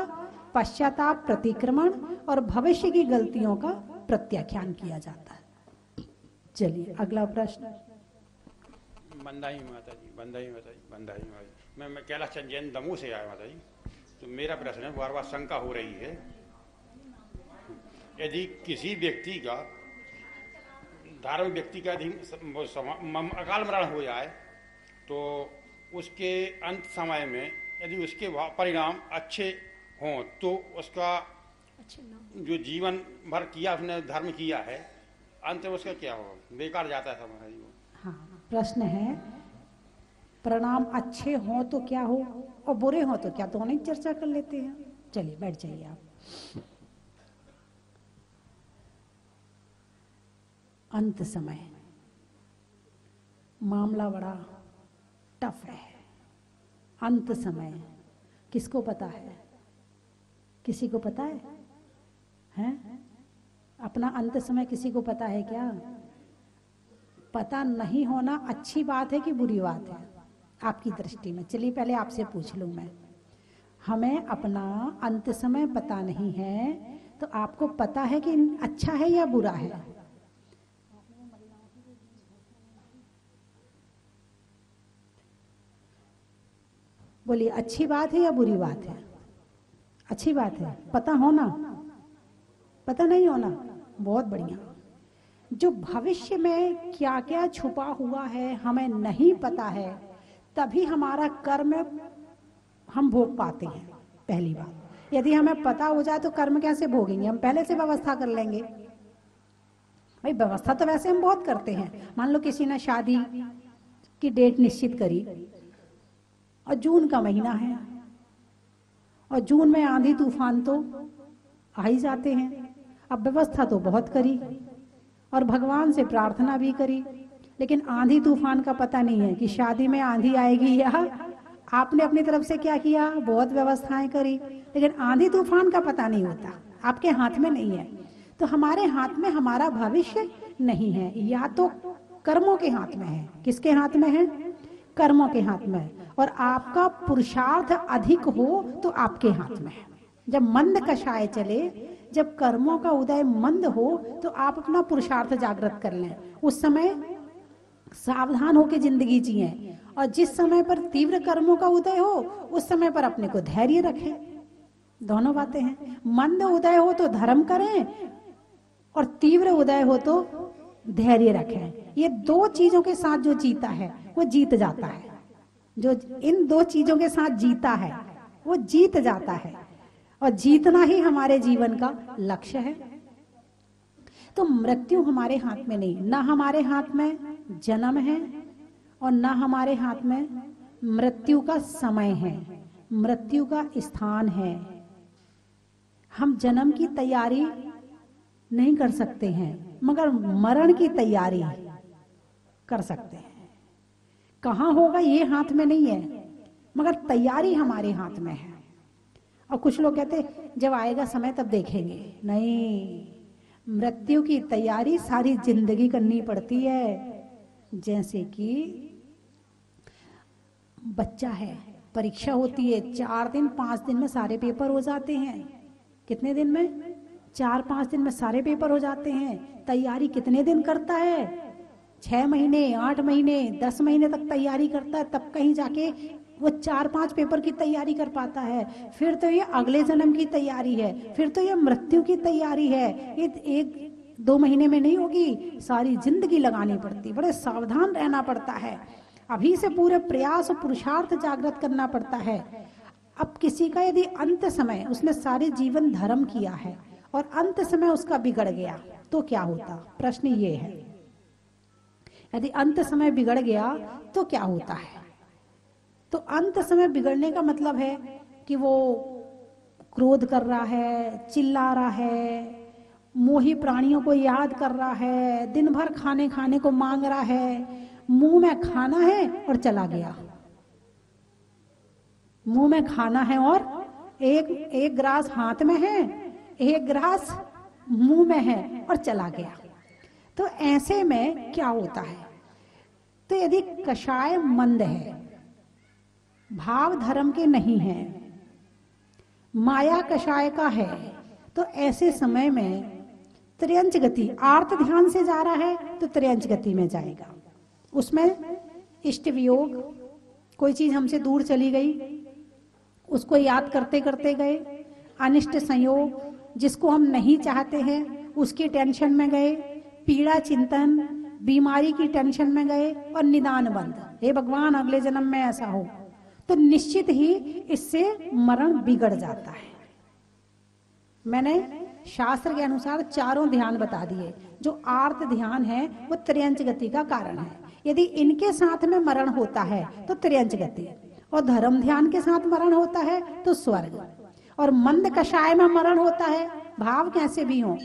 पश्चाताप, प्रतिक्रमण और भविष्य की गलतियों का प्रत्याख्यान किया जाता है। चलिए, अगला प्रश्न। बंदाई माता जी बंदाई माता जी बंदाई माता जी मैं मैं कैलाश चंद जैन दमू से आया माता जी तो मेरा प्रश्न है, बार बार शंका हो रही है, यदि किसी व्यक्ति का, धार्मिक व्यक्ति का यदि अकाल मरण हो जाए तो उसके अंत समय में, यदि उसके परिणाम अच्छे हों तो उसका जो जीवन भर किया उसने धर्म किया है अंत में उसका क्या हो बेकार जाता है हमारा जीवन। हाँ प्रश्न है प्रणाम अच्छे हो तो क्या हो और बुरे हो तो क्या? दोनों तो ही चर्चा कर लेते हैं। चलिए बैठ जाइए आप। अंत समय। मामला बड़ा टफ है। अंत समय। किसको पता है? किसी को पता है? हैं? अपना अंत समय किसी को पता है क्या? पता नहीं होना अच्छी बात है कि बुरी बात है? आपकी दृष्टि में। चलिए पहले आपसे पूछ लूँ मैं। हमें अपना अंत समय पता नहीं है तो आपको पता है कि अच्छा है या बुरा है? बोलिए, अच्छी बात है या बुरी बात है? अच्छी बात है। पता होना पता नहीं होना बहुत बढ़िया। जो भविष्य में क्या क्या छुपा हुआ है, हमें नहीं पता है, तभी हमारा कर्म हम भोग पाते हैं, पहली बात। यदि हमें पता हो जाए तो कर्म कैसे भोगेंगे? हम पहले से व्यवस्था कर लेंगे। भाई, व्यवस्था तो वैसे हम बहुत करते हैं। मान लो किसी ने शादी की डेट निश्चित करी और जून का महीना है। और जून में आंधी तूफ़ान तो आ ही जाते हैं। अब व्यवस्था तो बहुत करी और भगवान से प्रार्थना भी करी, लेकिन आंधी तूफ़ान का पता नहीं है कि शादी में आंधी आएगी या आपने अपनी तरफ़ से क्या किया, बहुत व्यवस्थाएँ करी, लेकिन आंधी तूफ़ान का पता नहीं होता, आपके हाथ में नहीं है। तो हमारे हाथ में हमारा भविष्य नहीं है, या तो कर्मों के हाथ में है। किसके हाथ में है? कर्मों के हाथ में और आपका पुरुषार्थ अधिक हो तो आपके हाथ में है। जब मंद कषाय चले, जब कर्मों का उदय मंद हो तो आप अपना पुरुषार्थ जागृत कर लें। उस समय सावधान होकर ज़िंदगी जिए और जिस समय पर तीव्र कर्मों का उदय हो, उस समय पर अपने को धैर्य रखें। दोनों बातें हैं। मंद उदय हो तो धर्म करें और तीव्र उदय हो तो धैर्य रखें। ये दो चीज़ों के साथ जो जीता है, वो जीत जाता है। जो इन दो चीज़ों के साथ जीता है, वो जीत जाता है। और जीतना ही हमारे जीवन का लक्ष्य है। तो मृत्यु हमारे हाथ में नहीं, ना हमारे हाथ में जन्म है और ना हमारे हाथ में मृत्यु का समय है, मृत्यु का स्थान है। हम जन्म की तैयारी नहीं कर सकते हैं, मगर मरण की तैयारी कर सकते हैं। कहाँ होगा ये हाथ में नहीं है, मगर तैयारी हमारे हाथ में है। और कुछ लोग कहते जब आएगा समय तब देखेंगे। नहीं, मृत्यु की तैयारी सारी ज़िंदगी करनी पड़ती है। जैसे कि बच्चा है, परीक्षा होती है, चार दिन, पाँच दिन में सारे पेपर हो जाते हैं। कितने दिन में? चार, पाँच दिन में सारे पेपर हो जाते हैं। तैयारी कितने दिन करता है? छह महीने, आठ महीने, दस महीने तक तैयारी करता है, तब कहीं जाके वो चार पाँच पेपर की तैयारी कर पाता है। फिर तो ये अगले जन्म की तैयारी है, फिर तो ये मृत्यु की तैयारी है। ये एक दो महीने में नहीं होगी, सारी ज़िंदगी लगानी पड़ती, बड़े सावधान रहना पड़ता है। अभी से पूरे प्रयास और पुरुषार्थ जागृत करना पड़ता है। अब किसी का यदि अंत समय, उसने सारे जीवन धर्म किया है, और अंत समय उसका बिगड़ गया तो क्या होता? प्रश्न ये है। यदि अंत समय बिगड़ गया तो क्या होता है? तो अंत समय बिगड़ने का मतलब है कि वो क्रोध कर रहा है, चिल्ला रहा है, मोही प्राणियों को याद कर रहा है दिन भर खाने खाने को मांग रहा है, मुँह में खाना है और चला गया। मुँह में खाना है और एक एक ग्रास हाथ में है, एक ग्रास मुँह में है और चला गया। तो ऐसे में क्या होता है? तो यदि कषाय मंद है, भाव धर्म के नहीं है, माया कषाय का है तो ऐसे समय में त्रियंच गति, आर्त ध्यान से जा रहा है तो त्रियंच गति में जाएगा। उसमें इष्ट वियोग, कोई चीज़ हमसे दूर चली गई, उसको याद करते करते गए, अनिष्ट संयोग जिसको हम नहीं चाहते हैं, उसकी टेंशन में गए पीड़ा, चिंतन, बीमारी की टेंशन में गए और निदान बंद। हे भगवान, अगले जन्म में ऐसा हो। तो निश्चित ही इससे मरण बिगड़ जाता है। मैंने शास्त्र के अनुसार चारों ध्यान बता दिए। जो आर्त ध्यान है, वो त्रियंच गति का कारण है। यदि इनके साथ में मरण होता है तो त्रियंच गति। और धर्म ध्यान के साथ मरण होता है तो स्वर्ग। और मंद कषाय में मरण होता है, भाव कैसे भी हो,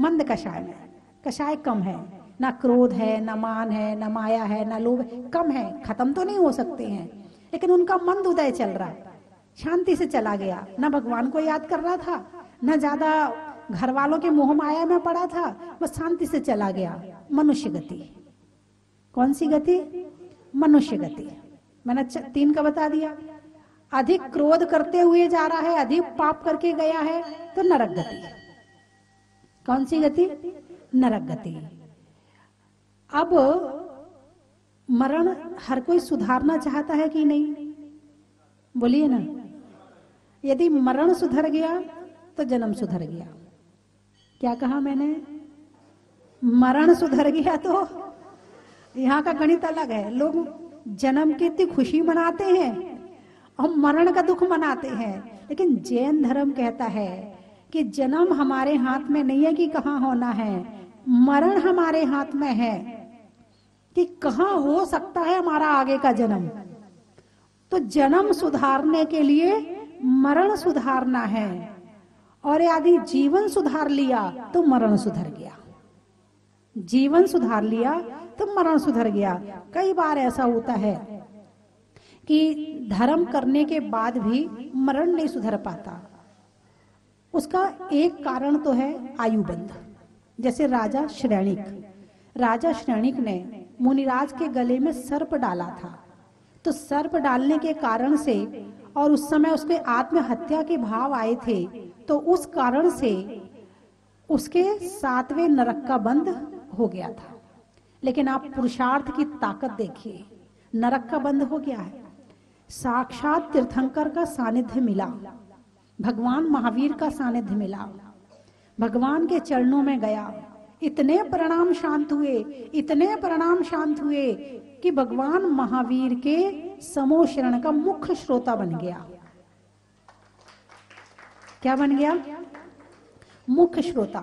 मंद कषाय में। कषाय कम है, ना क्रोध है, न मान है, न माया है, ना लोभ कम है, खत्म तो नहीं हो सकते हैं। लेकिन उनका मंद उदय चल रहा है, शांति से चला गया। न भगवान को याद कर रहा था, न ज़्यादा घर वालों के मोह माया में पड़ा था वो शांति से चला गया। मनुष्य गति। कौन सी गति? मनुष्य गति। मैंने तीन का बता दिया। अधिक क्रोध करते हुए जा रहा है, अधिक पाप करके गया है तो नरक गति। कौन सी गति? नरक गति अब मरण हर कोई सुधारना चाहता है कि नहीं? बोलिए ना। यदि मरण सुधर गया तो जन्म सुधर गया। क्या कहा मैंने? मरण सुधर गया तो यहाँ का गणित अलग है। लोग जन्म की इतनी खुशी मनाते हैं और मरण का दुख मनाते हैं। लेकिन जैन धर्म कहता है कि जन्म हमारे हाथ में नहीं है कि कहाँ होना है। मरण हमारे हाथ में है कि कहा हो सकता है हमारा आगे का जन्म? तो जन्म सुधारने के लिए मरण सुधारना है। और यदि जीवन सुधार लिया तो मरण सुधर गया। जीवन सुधार लिया तो मरण सुधर गया। कई बार ऐसा होता है कि धर्म करने के बाद भी मरण नहीं सुधर पाता। उसका एक कारण तो है आयुबंध। जैसे राजा श्रेणिक। राजा श्रेणिक ने मुनिराज के गले में सर्प डाला था। तो सर्प डालने के कारण से और उस समय उसके आत्महत्या के भाव आए थे तो उस कारण से उसके सातवें नरक का बंध हो गया था। लेकिन आप पुरुषार्थ की ताकत देखिए, नरक का बंध हो गया है। साक्षात तीर्थंकर का सानिध्य मिला, भगवान महावीर का सानिध्य मिला। भगवान के चरणों में गया। इतने परिणाम शांत हुए, इतने परिणाम शांत हुए कि भगवान महावीर के समो शरण का मुख्य श्रोता बन गया। क्या बन गया? मुख्य श्रोता।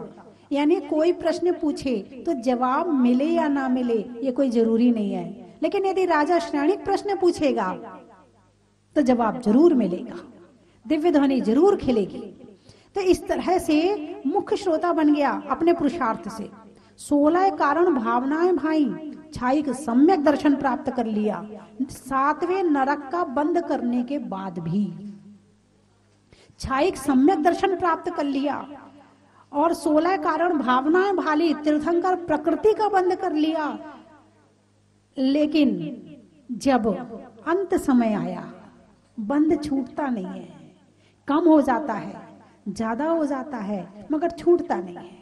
यानी कोई प्रश्न पूछे तो जवाब मिले या ना मिले, ये कोई ज़रूरी नहीं है। लेकिन यदि राजा श्रेणिक प्रश्न पूछेगा तो जवाब ज़रूर मिलेगा। दिव्य ध्वनि ज़रूर खिलेगी। तो इस तरह से मुख्य श्रोता बन गया अपने पुरुषार्थ से। सोलह कारण भावनाएँ भाई छाई सम्यक दर्शन प्राप्त कर लिया। सातवें नरक का बंद करने के बाद भी। छाई सम्यक दर्शन प्राप्त कर लिया और सोलह कारण भावनाएँ भाली, तीर्थंकर प्रकृति का बंद कर लिया। लेकिन जब अंत समय आया, बंद छूटता नहीं है, कम हो जाता है। ज़्यादा हो जाता है, मगर छूटता नहीं है।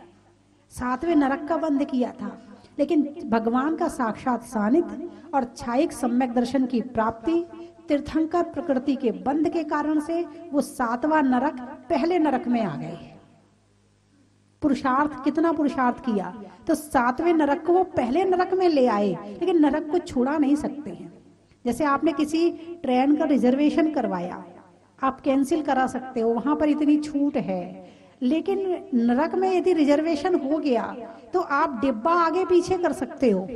सातवें नरक का बंद किया था, लेकिन भगवान का साक्षात सानिध्य और छायिक सम्यक दर्शन की प्राप्ति, तीर्थंकर प्रकृति के बंद के कारण से वो सातवां नरक, पहले नरक में आ गए। पुरुषार्थ, कितना पुरुषार्थ किया तो सातवें नरक को वो पहले नरक में ले आए, लेकिन नरक को छुड़ा नहीं सकते हैं। जैसे आपने किसी ट्रेन का रिजर्वेशन करवाया आप कैंसिल करा सकते हो, वहाँ पर इतनी छूट है। लेकिन नरक में यदि रिजर्वेशन हो गया तो आप डिब्बा आगे पीछे कर सकते हो।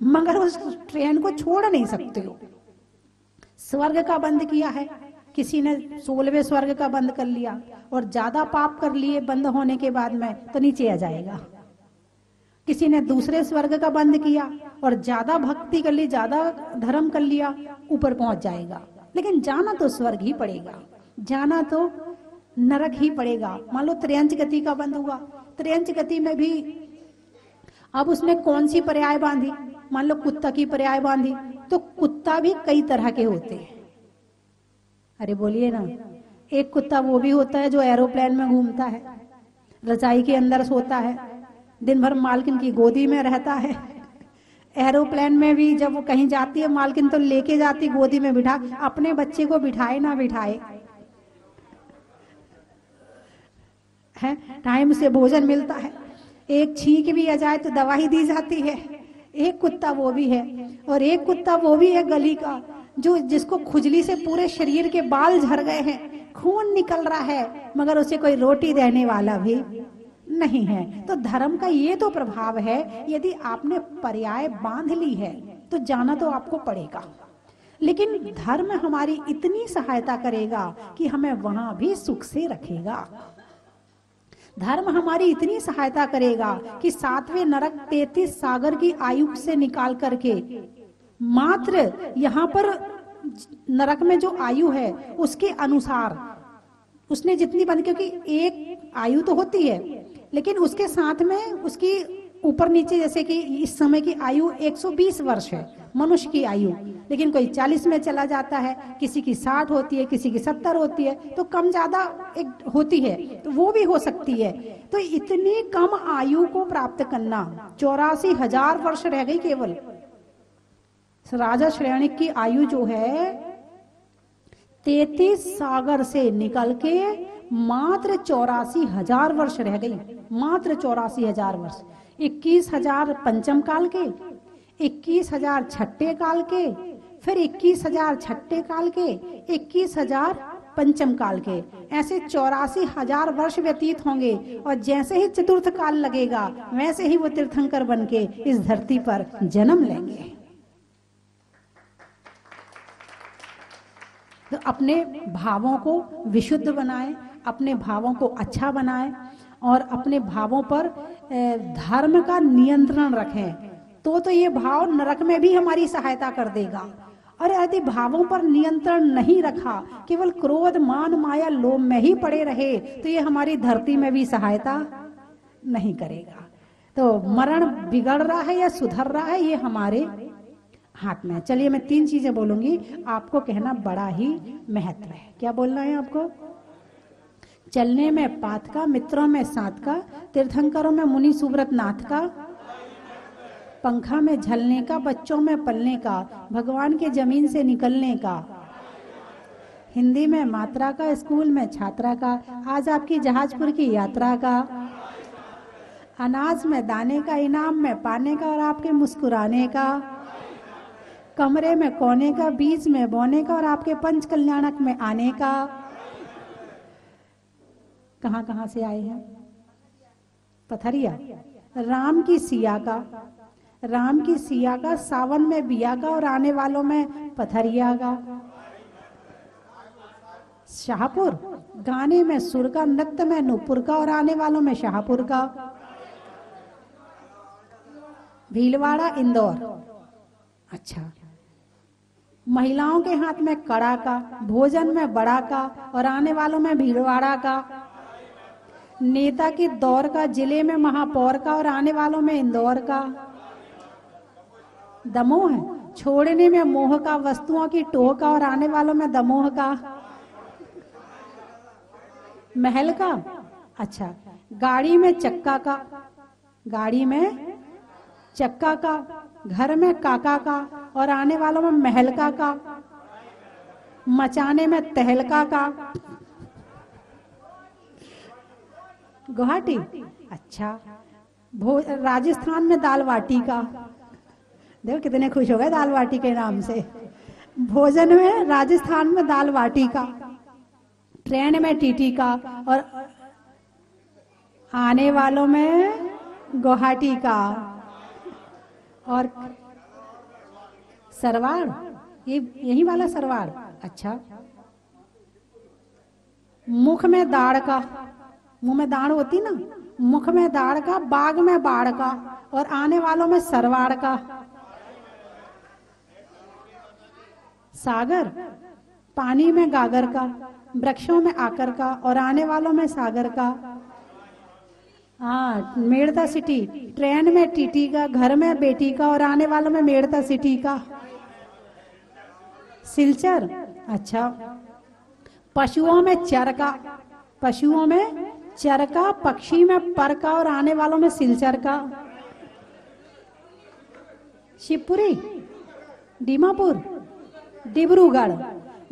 मगर उस ट्रेन को छोड़ नहीं सकते हो। स्वर्ग का बंद किया है। किसी ने सोलवे स्वर्ग का बंद कर लिया और ज़्यादा पाप कर लिए बंद होने के बाद में तो नीचे आ जाएगा। किसी ने दूसरे स्वर्ग का बंद किया और ज़्यादा भक्ति कर ली, ज़्यादा धर्म कर लिया, ऊपर पहुँच जाएगा। लेकिन जाना तो स्वर्ग ही पड़ेगा। जाना तो नरक ही पड़ेगा। मान लो त्रियंच गति का बंद हुआ। त्रियंच गति में भी अब उसमें कौन सी पर्याय बांधी? मान लो कुत्ता की पर्याय बांधी तो कुत्ता भी कई तरह के होते हैं। अरे बोलिए ना, एक कुत्ता वो भी होता है जो एरोप्लेन में घूमता है, रजाई के अंदर सोता है दिन भर मालकिन की गोदी में रहता है। एरोप्लेन में भी जब वो कहीं जाती है, मालकिन तो लेके जाती गोदी में बिठा, अपने बच्चे को बिठाए ना बिठाए। है? टाइम से भोजन मिलता है। एक छींक भी आ जाए तो दवाई दी जाती है। एक कुत्ता वो भी है। और एक कुत्ता वो भी है गली का, जो जिसको खुजली से पूरे शरीर के बाल झड़ गए हैं। खून निकल रहा है, मगर उसे कोई रोटी देने वाला भी नहीं है। तो धर्म का ये तो प्रभाव है, यदि आपने पर्याय बाँध ली है तो जाना तो आपको पड़ेगा। लेकिन धर्म हमारी इतनी सहायता करेगा कि हमें वहाँ भी सुख से रखेगा। धर्म हमारी इतनी सहायता करेगा कि सातवें नरक तैतीस सागर की आयु से निकाल करके मात्र यहाँ पर नरक में जो आयु है, उसके अनुसार, उसने जितनी बंद, क्योंकि एक आयु तो होती है लेकिन उसके साथ में उसकी ऊपर नीचे जैसे कि इस समय की आयु 120 वर्ष है, मनुष्य की आयु। लेकिन कोई 40 में चला जाता है, किसी की 60 होती है, किसी की 70 होती है तो कम ज़्यादा एक होती है तो वो भी हो सकती है। तो इतनी कम आयु को प्राप्त करना, चौरासी हज़ार वर्ष रह गई केवल। राजा श्रेणी की आयु जो है, तैतीस सागर से निकल के मात्र चौरासी हज़ार वर्ष रह गई। मात्र चौरासी हज़ार वर्ष। इक्कीस हज़ार पंचम काल के, इक्कीस हज़ार छठे काल के, फिर इक्कीस हज़ार छठे काल के, इक्कीस हज़ार पंचम काल के। ऐसे चौरासी हज़ार वर्ष व्यतीत होंगे और जैसे ही चतुर्थ काल लगेगा, वैसे ही वो तीर्थंकर बन के इस धरती पर जन्म लेंगे। तो अपने भावों को विशुद्ध बनाए अपने भावों को अच्छा बनाए और अपने भावों पर धर्म का नियंत्रण रखें तो तो ये भाव नरक में भी हमारी सहायता कर देगा। और यदि भावों पर नियंत्रण नहीं रखा, केवल क्रोध, मान, माया, लोभ में ही पड़े रहे तो ये हमारी धरती में भी सहायता नहीं करेगा। तो मरण बिगड़ रहा है या सुधर रहा है, ये हमारे हाथ में चलिए मैं तीन चीज़ें बोलूँगी। आपको कहना बड़ा ही महत्व है। क्या बोलना है आपको? चलने में पात का, मित्रों में सात का, तीर्थंकरों में मुनि सुव्रत नाथ का, पंखा में झलने का, बच्चों में पलने का, भगवान के ज़मीन से निकलने का। हिंदी में मात्रा का, स्कूल में छात्रा का, आज आपकी जहाजपुर की यात्रा का। अनाज में दाने का, इनाम में पाने का और आपके मुस्कुराने का। कमरे में कोने का, बीच में बोने का और आपके पंच कल्याणक में आने का। कहाँ कहाँ से आए हैं? पथरिया। राम की सिया का। राम की सिया का सावन में बिया का और आने वालों में पथरिया का। शाहपुर। गाने में सुर का, नृत्य में नुपुर का और आने वालों में शाहपुर का। भीलवाड़ा, इंदौर। अच्छा। महिलाओं के हाथ में कड़ा का, भोजन में बड़ा का और आने वालों में भीलवाड़ा का। नेता के दौर का, ज़िले में महापौर का और आने वालों में इंदौर का। दमोह छोड़ने में मोह का, वस्तुओं की टोह का और आने वालों में दमोह का। महल का? अच्छा। गाड़ी में चक्का का। गाड़ी में चक्का का। घर में काका का और आने वालों में महलका का। मचाने में तहलका का। गुवाहाटी? अच्छा। राजस्थान में दाल बाटी का। देखो कितने खुश हो गए दाल बाटी के नाम से। भोजन में राजस्थान में दाल बाटी का। ट्रेन में टीटी का। और आने वालों में गुवाहाटी का। और सरवार ये, यही वाला सरवार अच्छा। मुख में दाढ़ का। मुँह में दाढ़ होती ना? मुख में दाढ़ का, बाग में बाढ़ का, और आने वालों में सरवाड़ का। सागर, पानी में गागर का, वृक्षों में आकर का, और आने वालों में सागर का। हाँ मेड़ता सिटी, ट्रेन में टीटी का, घर में बेटी का, और आने वालों में मेड़ता सिटी का। सिलचर अच्छा। पशुओं में चर का, पशुओं में चरका, पक्षी में पर का और आने वालों में सिलचर का शिवपुरी दीमापुर डिब्रूगढ़।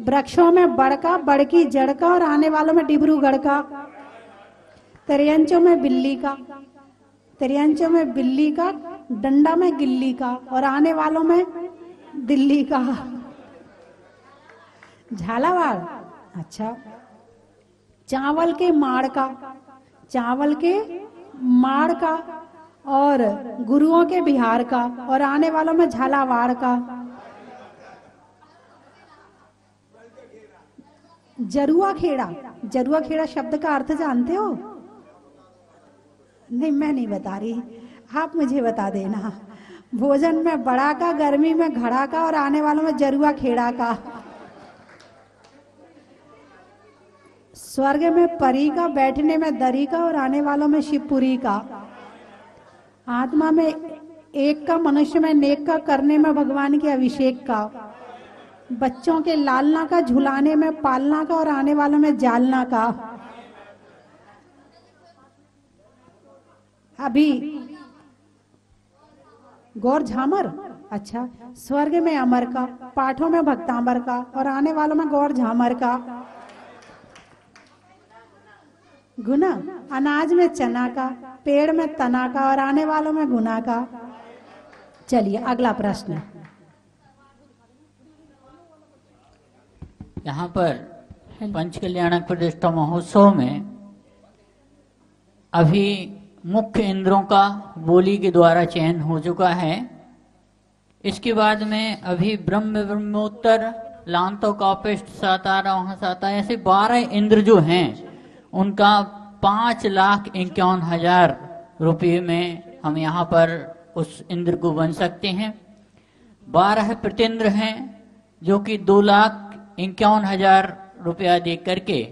वृक्षों में बड़का, बड़की जड़ का और आने वालों में डिब्रूगढ़ का। त्रियंचों में बिल्ली का। त्रियंचों में बिल्ली का, डंडा में गिल्ली का और आने वालों में दिल्ली का। झालावाड़ अच्छा। चावल के माड़ का, चावल के माड़ का और गुरुओं के बिहार का और आने वालों में झालावाड़ का। जरुआ खेड़ा जरुआ खेड़ा शब्द का अर्थ जानते हो? नहीं, मैं नहीं बता रही। आप मुझे बता देना। भोजन में बड़ा का, गर्मी में घड़ा का और आने वालों में जरुआ खेड़ा का। स्वर्ग में परी का, बैठने में दरी का और आने वालों में शिवपुरी का। आत्मा में एक का, मनुष्य में नेक का, करने में भगवान के अभिषेक का। बच्चों के लालना का, झुलाने में पालना का और आने वालों में जालना का। अभी गौर झामर? अच्छा स्वर्ग में अमर का, पाठों में भक्तांबर का और आने वालों में गौर झामर का। गुना अनाज में चना का पेड़ में तना का और आने वालों में गुना का। चलिए अगला प्रश्न। यहाँ पर पंच कल्याण प्रतिष्ठा महोत्सव में अभी मुख्य इंद्रों का बोली के द्वारा चयन हो चुका है। इसके बाद में अभी ब्रह्म ब्रह्मोत्तर लांतो कापिष्ट सातारा वहाँ साता ऐसे बारह इंद्र जो हैं उनका पाँच लाख इक्यावन हज़ार रुपये में हम यहाँ पर उस इंद्र को बन सकते हैं। बारह प्रतिन्द्र हैं, जो कि दो लाख इक्यावन हज़ार रुपया दे करके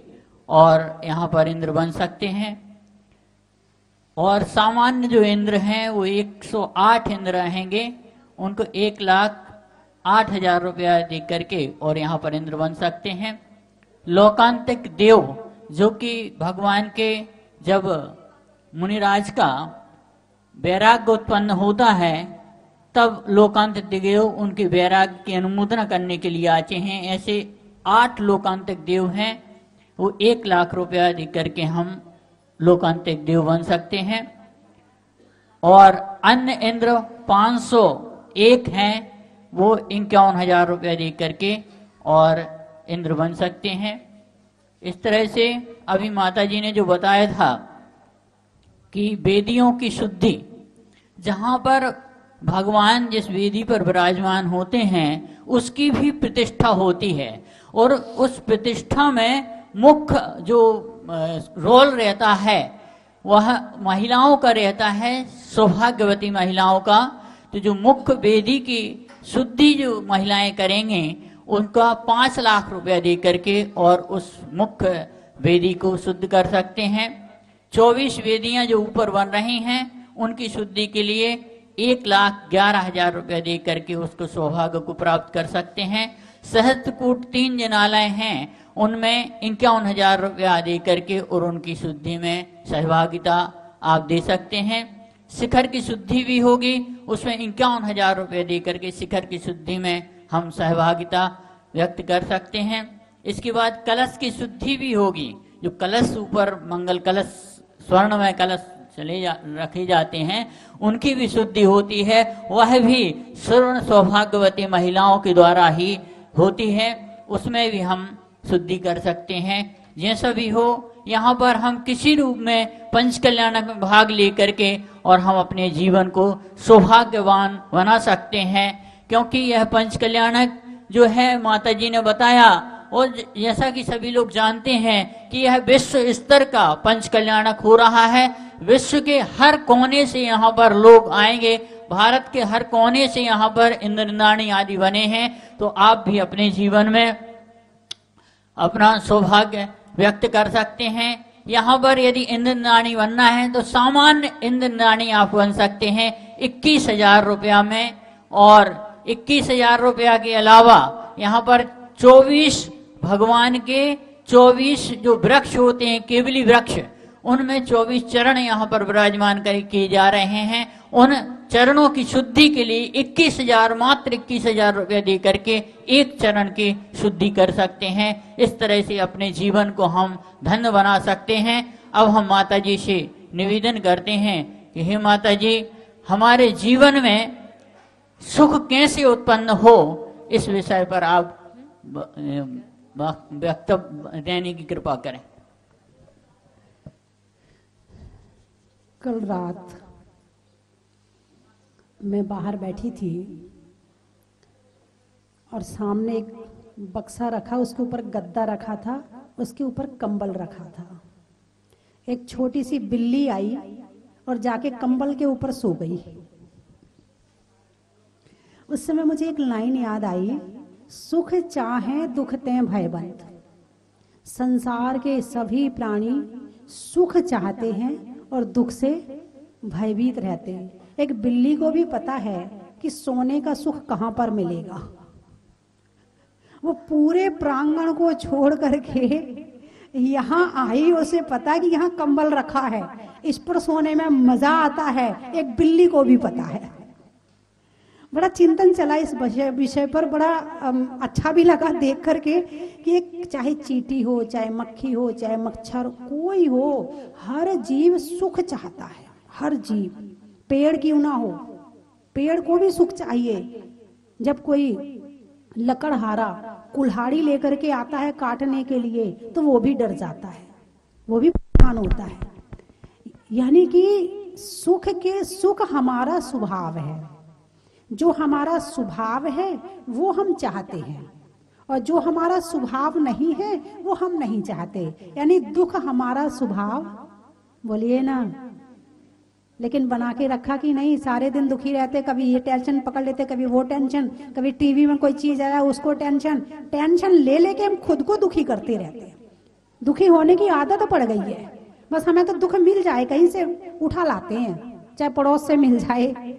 और यहाँ पर इंद्र बन सकते हैं। और सामान्य जो इंद्र हैं, वो 108 इंद्र रहेंगे। उनको एक लाख आठ हज़ार रुपया दे करके और यहाँ पर इंद्र बन सकते हैं। लोकांतिक देव जो कि भगवान के जब मुनिराज का वैराग्य उत्पन्न होता है, तब लोकांतिक देव उनके वैराग्य की अनुमोदना करने के लिए आते हैं। ऐसे आठ लोकांतिक देव हैं, वो एक लाख रुपया दे करके हम लोकांतिक देव बन सकते हैं। और अन्य इंद्र 501 हैं, वो इक्यावन हज़ार रुपया दे करके और इंद्र बन सकते हैं। इस तरह से अभी माता जी ने जो बताया था कि वेदियों की शुद्धि, जहाँ पर भगवान जिस वेदी पर विराजमान होते हैं, उसकी भी प्रतिष्ठा होती है। और उस प्रतिष्ठा में मुख्य जो रोल रहता है, वह महिलाओं का रहता है, सौभाग्यवती महिलाओं का। तो जो मुख्य वेदी की शुद्धि जो महिलाएँ करेंगे उनका पाँच लाख रुपया दे करके और उस मुख्य वेदी को शुद्ध कर सकते हैं। चौबीस वेदियाँ जो ऊपर बन रही हैं, उनकी शुद्धि के लिए एक लाख ग्यारह हज़ार रुपया दे करके उसको सौभाग्य को प्राप्त कर सकते हैं। सहस्त्रकूट तीन जनालय हैं, उनमें इक्यावन हज़ार रुपया दे करके और उनकी शुद्धि में सहभागिता आप दे सकते हैं। शिखर की शुद्धि भी होगी, उसमें इक्यावन हज़ार रुपये दे करके शिखर की शुद्धि में हम सहभागिता व्यक्त कर सकते हैं। इसके बाद कलश की शुद्धि भी होगी, जो कलश ऊपर मंगल कलश स्वर्ण में कलश चले जा, रखे जाते हैं, उनकी भी शुद्धि होती है। वह भी स्वर्ण सौभाग्यवती महिलाओं के द्वारा ही होती है। उसमें भी हम शुद्धि कर सकते हैं। जैसा भी हो, यहाँ पर हम किसी रूप में पंच कल्याणक में भाग लेकर के और हम अपने जीवन को सौभाग्यवान बना सकते हैं, क्योंकि यह पंच कल्याणक जो है माता जी ने बताया। और जैसा कि सभी लोग जानते हैं कि यह विश्व स्तर का पंच कल्याणक हो रहा है। विश्व के हर कोने से यहाँ पर लोग आएँगे। भारत के हर कोने से यहाँ पर इंद्रनाणी आदि बने हैं। तो आप भी अपने जीवन में अपना सौभाग्य व्यक्त कर सकते हैं। यहाँ पर यदि इंद्रनाणी बनना है तो सामान्य इंद्रनाणी आप बन सकते हैं। इक्कीस हज़ार रुपया में। और इक्कीस हज़ार रुपया के अलावा यहाँ पर चौबीस भगवान के चौबीस जो वृक्ष होते हैं, केवली वृक्ष, उनमें चौबीस चरण यहाँ पर विराजमान किए जा रहे हैं। उन चरणों की शुद्धि के लिए इक्कीस हज़ार, मात्र इक्कीस हज़ार रुपये दे करके एक चरण की शुद्धि कर सकते हैं। इस तरह से अपने जीवन को हम धन्य बना सकते हैं। अब हम माता जी से निवेदन करते हैं कि हे माता जी हमारे जीवन में सुख कैसे उत्पन्न हो इस विषय पर आप वक्तव्य देने की कृपा करें। कल रात मैं बाहर बैठी थी और सामने एक बक्सा रखा, उसके ऊपर गद्दा रखा था, उसके ऊपर कंबल रखा था। एक छोटी सी बिल्ली आई और जाके कंबल के ऊपर सो गई। उस समय मुझे एक लाइन याद आई, सुख चाहे दुख ते भयबंत संसार के सभी प्राणी सुख चाहते हैं और दुख से भयभीत रहते हैं। एक बिल्ली को भी पता है कि सोने का सुख कहाँ पर मिलेगा। वो पूरे प्रांगण को छोड़ करके यहाँ आई, उसे पता कि यहाँ कंबल रखा है। इस पर सोने में मज़ा आता है। एक बिल्ली को भी पता है। बड़ा चिंतन चला इस विषय पर, बड़ा अच्छा भी लगा देख करके कि चाहे चीटी हो, चाहे मक्खी हो, चाहे मच्छर, कोई हो, हर जीव सुख चाहता है, हर जीव। पेड़ क्यों ना हो? पेड़ को भी सुख चाहिए। जब कोई लकड़हारा, कुल्हाड़ी लेकर के आता है काटने के लिए तो वो भी डर जाता है, वो भी परेशान होता है। यानी कि सुख के सुख हमारा स्वभाव है। जो हमारा स्वभाव है, वो हम चाहते हैं। और जो हमारा स्वभाव नहीं है, वो हम नहीं चाहते। यानी दुख हमारा स्वभाव। बोलिए ना। लेकिन बना के रखा कि नहीं, सारे दिन दुखी रहते, कभी ये टेंशन पकड़ लेते, कभी वो टेंशन कभी टीवी में कोई चीज़ आया, उसको टेंशन टेंशन ले लेके हम खुद को दुखी करते रहते हैं। दुखी होने की आदत पड़ गई है। बस हमें तो दुख मिल जाए, कहीं से उठा लाते हैं, चाहे पड़ोस से मिल जाए।